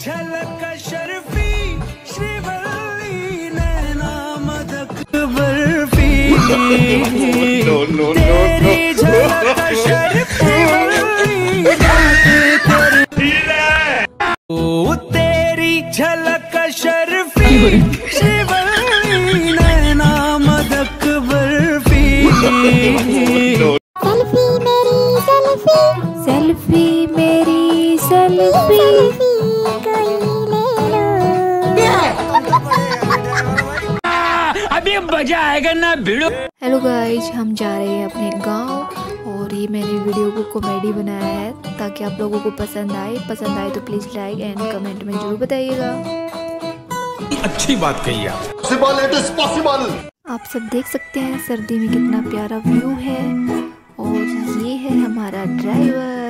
झलक शर्फी श्रीवल्ली नैना मदक बर्फ़ी तेरी झलक शर्फी ओ तेरी झलक शर्फी श्रीवल्ली नैना मदक बर्फ़ी सेल्फी मेरी सेल्फी सेल्फी कोई मज़ा आएगा ना भिड़ो। हेलो गाइज़ हम जा रहे हैं अपने गाँव और ये मैंने वीडियो को कॉमेडी बनाया है ताकि आप लोगों को पसंद आए। पसंद आए तो प्लीज़ लाइक एंड कमेंट में ज़रूर बताइएगा। अच्छी बात कही आप। Possible आप सब देख सकते हैं सर्दी में कितना प्यारा व्यू है और ये है हमारा ड्राइवर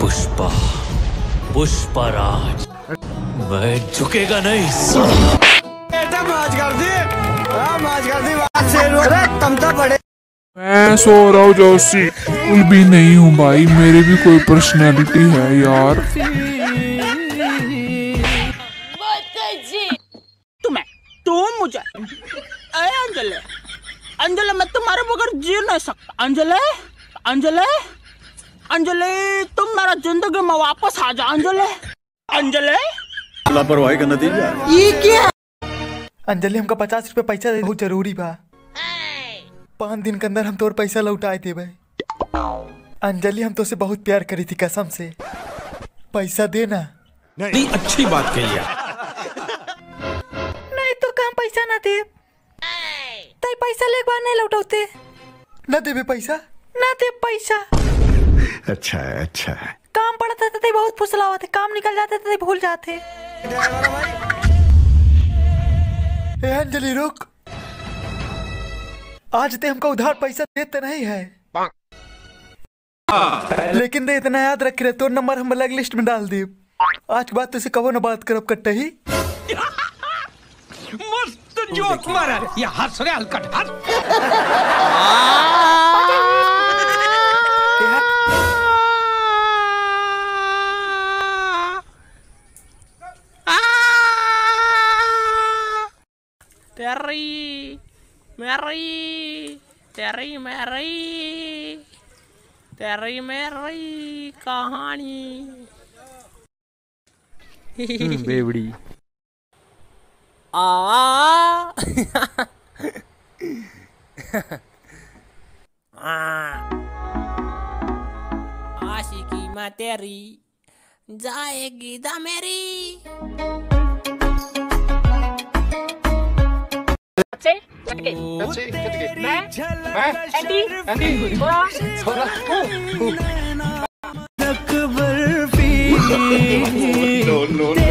पुष्पा। पुष्पराज मैं झुकेगा नहीं। मैं सो रहा हूँ जोशी। बिल्कुल भी नहीं हूँ भाई मेरी भी कोई पर्सनैलिटी है यार। तुम्हें तू मुझे। अंजले अंजले मैं तुम्हारे बगैर जी नहीं सकता। अंजले अंजले। अंजलि तुम मेरा ज़िंदगी में वापस आ जा अंजलि। अंजलि? लापरवाही का नतीजा ये क्या? अंजलि हमका पचास रुपए पैसा दे बहुत ज़रूरी बा। पाँच दिन के अंदर हम तोर पैसा लौटाए देबे। अंजलि हम तो से बहुत प्यार करी थी कसम से। पैसा देना नहीं अच्छी बात कही नहीं तो काम पैसा ना दे। पैसा ले बार नहीं लौटाते। ना देबे पैसा? ना दे पैसा। अच्छा है अच्छा है। काम पड़ता था बहुत फुसलावा थे काम निकल जाते थे भूल जाते। अंजलि रुक। आज ते हमको उधार पैसा देते नहीं है। लेकिन दे इतना याद रख रहे तो नंबर हम अलग लिस्ट में डाल दे आज के बाद तुझसे कबो ना बात करब कट्टा ही। मस्त जोक मारा ये हंस रहे हलकट हंस तेरी मेरी तेरी मेरी तेरी मेरी कहानी। बेवड़ी। आ आशिकी में तेरी जाएगी दा मेरी से? लटके मैं? मैं? एंडी एंडी थोड़ा? थोड़ा? अकबर फ़ी नो नो